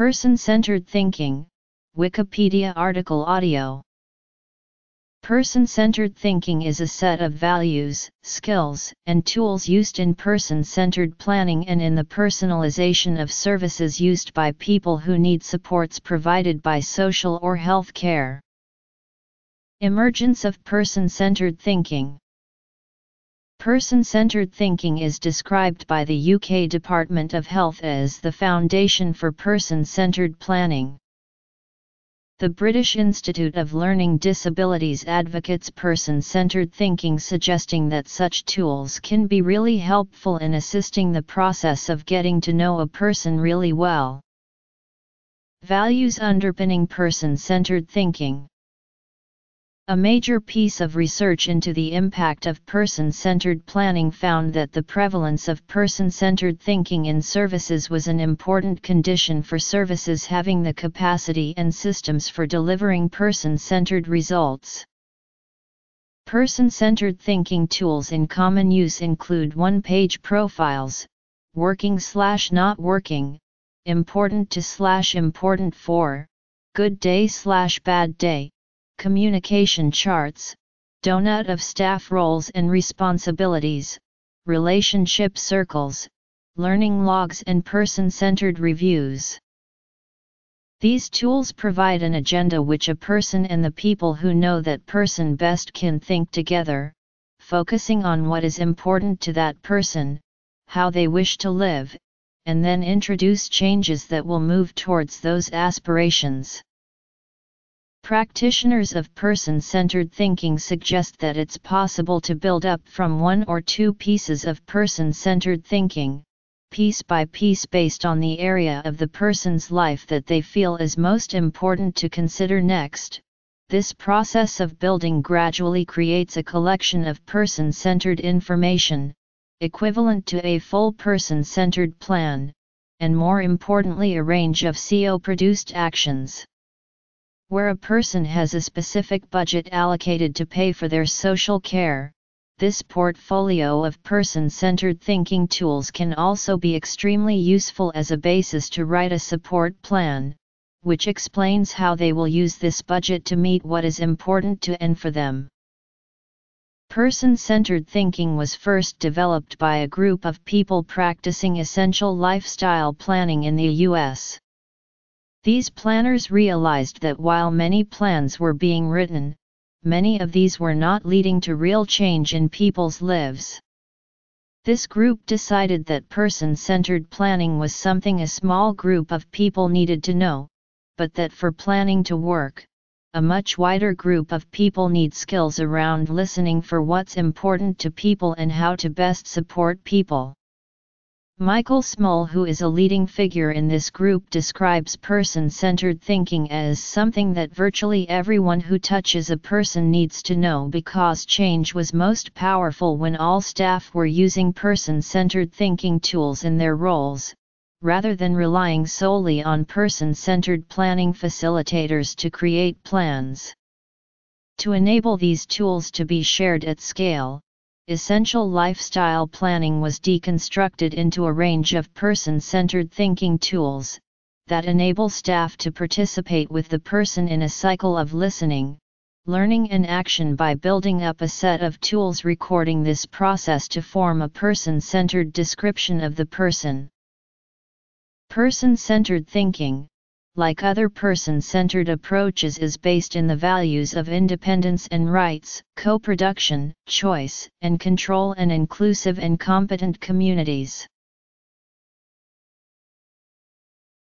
Person-centered thinking, Wikipedia article audio. Person-centered thinking is a set of values, skills, and tools used in person-centered planning and in the personalization of services used by people who need supports provided by social or health care. Emergence of person-centered thinking Person-centered thinking is described by the UK Department of Health as the foundation for person-centered planning. The British Institute of Learning Disabilities advocates person-centered thinking suggesting that such tools can be really helpful in assisting the process of getting to know a person really well. Values underpinning person-centered thinking a major piece of research into the impact of person-centered planning found that the prevalence of person-centered thinking in services was an important condition for services having the capacity and systems for delivering person-centered results. Person-centered thinking tools in common use include one-page profiles, working slash not working, important to slash important for, good day slash bad day, communication charts, donut of staff roles and responsibilities, relationship circles, learning logs and person-centered reviews. These tools provide an agenda which a person and the people who know that person best can think together, focusing on what is important to that person, how they wish to live, and then introduce changes that will move towards those aspirations. Practitioners of person-centered thinking suggest that it's possible to build up from one or two pieces of person-centered thinking, piece by piece based on the area of the person's life that they feel is most important to consider next. This process of building gradually creates a collection of person-centered information, equivalent to a full person-centered plan, and more importantly a range of CO-produced actions where a person has a specific budget allocated to pay for their social care, this portfolio of person-centered thinking tools can also be extremely useful as a basis to write a support plan, which explains how they will use this budget to meet what is important to and for them. Person-centered thinking was first developed by a group of people practicing essential lifestyle planning in the US. These planners realized that while many plans were being written, many of these were not leading to real change in people's lives. This group decided that person-centered planning was something a small group of people needed to know, but that for planning to work, a much wider group of people need skills around listening for what's important to people and how to best support people. Michael Smull who is a leading figure in this group describes person-centered thinking as something that virtually everyone who touches a person needs to know because change was most powerful when all staff were using person-centered thinking tools in their roles, rather than relying solely on person-centered planning facilitators to create plans. To enable these tools to be shared at scale, essential lifestyle planning was deconstructed into a range of person-centered thinking tools, that enable staff to participate with the person in a cycle of listening, learning and action by building up a set of tools recording this process to form a person-centered description of the person. Person-centered thinking, like other person-centered approaches is based in the values of independence and rights, co-production, choice, and control and inclusive and competent communities.